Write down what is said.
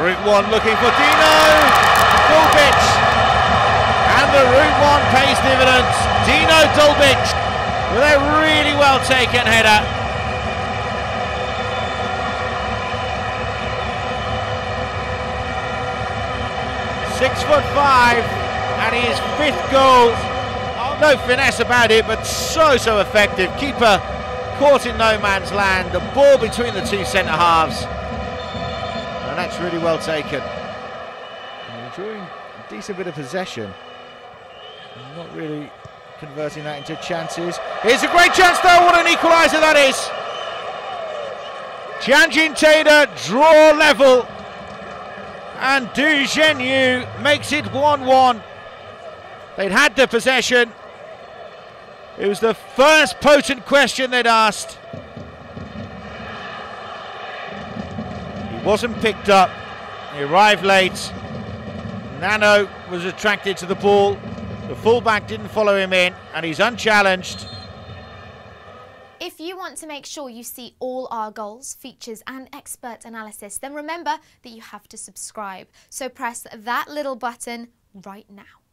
Route 1 looking for Dino Dulbic. And the Route 1 pays dividends. Dino Dulbic with a really well taken header. Six foot five, and his fifth goal. Oh, no finesse about it, but so, so effective. Keeper caught in no man's land. The ball between the two centre halves. And that's really well taken. Enjoying a decent bit of possession. Not really converting that into chances. Here's a great chance though, what an equaliser that is! Tianjin Teda draw level and Du Zhenyu makes it 1-1. They'd had the possession. It was the first potent question they'd asked. Wasn't picked up. He arrived late. Nano was attracted to the ball. The fullback didn't follow him in, and he's unchallenged. If you want to make sure you see all our goals, features and expert analysis, then remember that you have to subscribe. So press that little button right now.